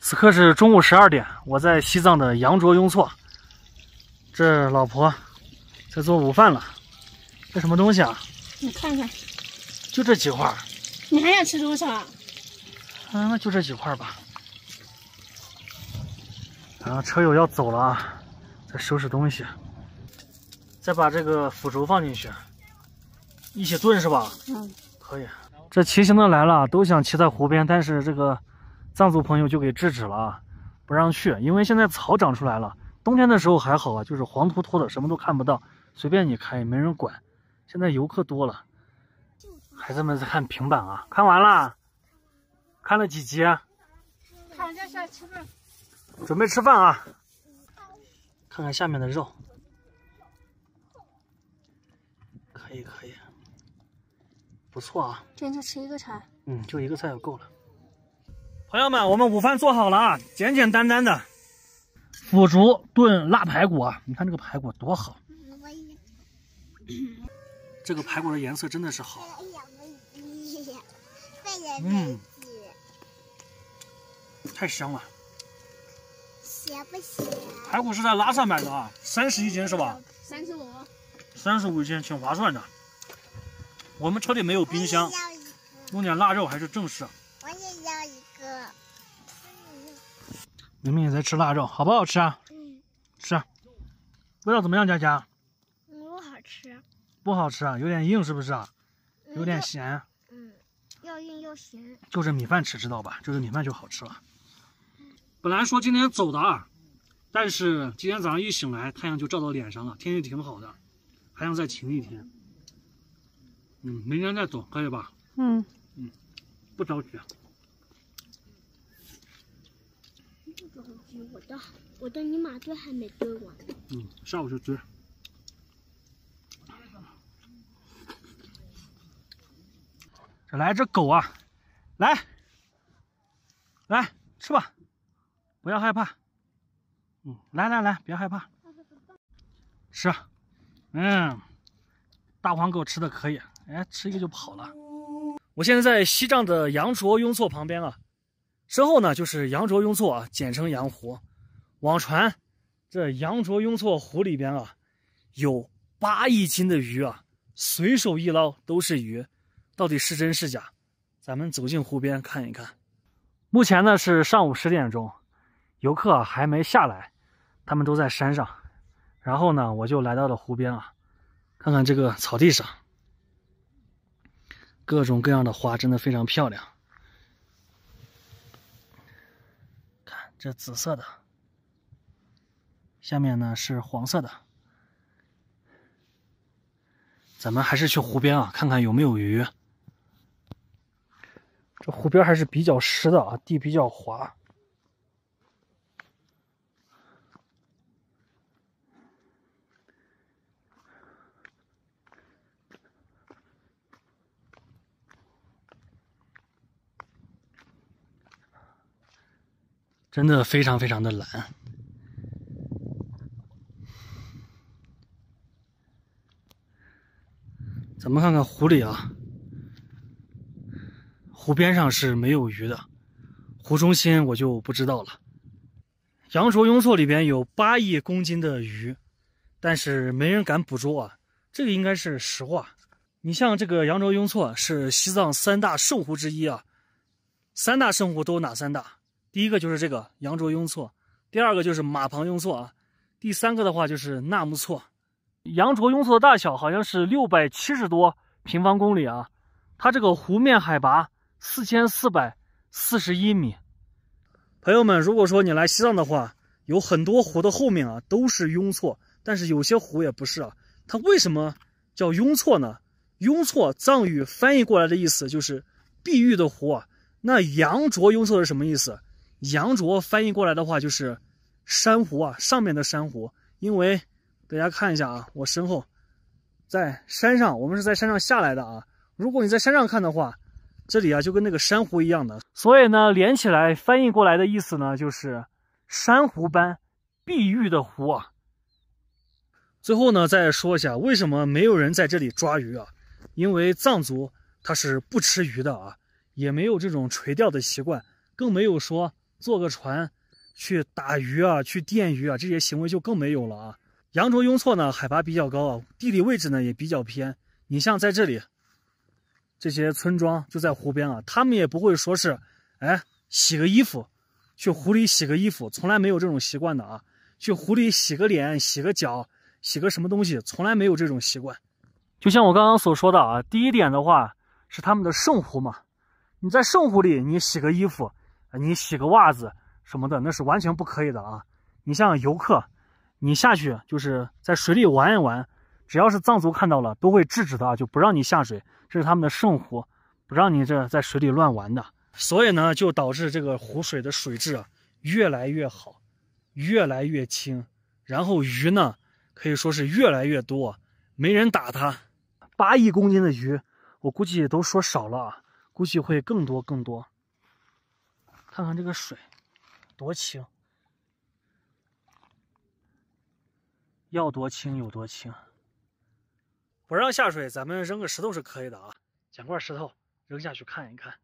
此刻是中午十二点，我在西藏的羊卓雍措，这老婆在做午饭了。这什么东西啊？你看看，就这几块。你还想吃多少？啊，那就这几块吧。啊，车友要走了啊，在收拾东西。再把这个腐竹放进去，一起炖是吧？嗯，可以。这骑行的来了，都想骑在湖边，但是这个藏族朋友就给制止了啊，不让去，因为现在草长出来了。冬天的时候还好啊，就是黄秃秃的，什么都看不到，随便你开，也没人管。现在游客多了，孩子们在看平板啊，看完了，看了几集？看下下吃饭，准备吃饭啊！看看下面的肉，可以可以，不错啊。今天就吃一个菜，嗯，就一个菜就够了。朋友们，我们午饭做好了啊，简简单单的腐竹炖腊排骨啊！你看这个排骨多好。这个排骨的颜色真的是好，嗯，太香了。咸不咸？排骨是在拉萨买的啊，三十一斤是吧？三十五。三十五一斤，挺划算的。我们车里没有冰箱，弄点腊肉还是正事。我也要一个。明明也在吃腊肉，好不好吃啊？嗯，吃。味道怎么样，佳佳？不好吃。不好吃啊，有点硬是不是啊？有点咸。嗯，又硬又咸。就着米饭吃，知道吧？就着米饭就好吃了。本来说今天走的啊，但是今天早上一醒来，太阳就照到脸上了，天气挺好的，还想再晴一天。嗯，明天再走可以吧？嗯嗯，不着急。不着急，我的我的尼玛堆还没堆完。嗯，下午就追。这来只狗啊，来，来吃吧，不要害怕。嗯，来来来，别害怕，吃。嗯，大黄狗吃的可以，哎，吃一个就跑了。我现在在西藏的羊卓雍措旁边了，身后呢就是羊卓雍措啊，简称羊湖。网传这羊卓雍措湖里边啊，有八亿斤的鱼啊，随手一捞都是鱼。到底是真是假？咱们走进湖边看一看。目前呢是上午十点钟，游客还没下来，他们都在山上。然后呢，我就来到了湖边啊，看看这个草地上，各种各样的花，真的非常漂亮。这紫色的，下面呢是黄色的。咱们还是去湖边啊，看看有没有鱼。这湖边还是比较湿的啊，地比较滑。真的非常非常的蓝。咱们看看湖里啊。湖边上是没有鱼的，湖中心我就不知道了。羊卓雍措里边有八亿公斤的鱼，但是没人敢捕捉啊，这个应该是实话。你像这个羊卓雍措是西藏三大圣湖之一啊，三大圣湖都哪三大？第一个就是这个羊卓雍措，第二个就是马旁雍措啊，第三个的话就是纳木错。羊卓雍措的大小好像是六百七十多平方公里啊，它这个湖面海拔。四千四百四十一米，朋友们，如果说你来西藏的话，有很多湖的后面啊都是雍措，但是有些湖也不是啊。它为什么叫雍措呢？雍措藏语翻译过来的意思就是碧玉的湖啊。那羊卓雍措是什么意思？羊卓翻译过来的话就是珊瑚啊，上面的珊瑚。因为大家看一下啊，我身后在山上，我们是在山上下来的啊。如果你在山上看的话，这里啊，就跟那个珊瑚一样的，所以呢，连起来翻译过来的意思呢，就是珊瑚般碧玉的湖啊。最后呢，再说一下为什么没有人在这里抓鱼啊？因为藏族他是不吃鱼的啊，也没有这种垂钓的习惯，更没有说坐个船去打鱼啊，去电鱼啊，这些行为就更没有了啊。扬州雍措呢，海拔比较高啊，地理位置呢也比较偏。你像在这里，这些村庄就在湖边啊，他们也不会说是，哎，洗个衣服，去湖里洗个衣服，从来没有这种习惯的啊。去湖里洗个脸、洗个脚、洗个什么东西，从来没有这种习惯。就像我刚刚所说的啊，第一点的话是他们的圣湖嘛，你在圣湖里你洗个衣服，你洗个袜子什么的，那是完全不可以的啊。你像游客，你下去就是在水里玩一玩，只要是藏族看到了都会制止的，就不让你下水，这是他们的圣湖，不让你这在水里乱玩的。所以呢，就导致这个湖水的水质啊越来越好，越来越清，然后鱼呢可以说是越来越多，没人打它。八亿公斤的鱼，我估计都说少了啊，估计会更多更多。看看这个水，多清，要多清有多清。不让下水，咱们扔个石头是可以的啊，捡块石头扔下去看一看。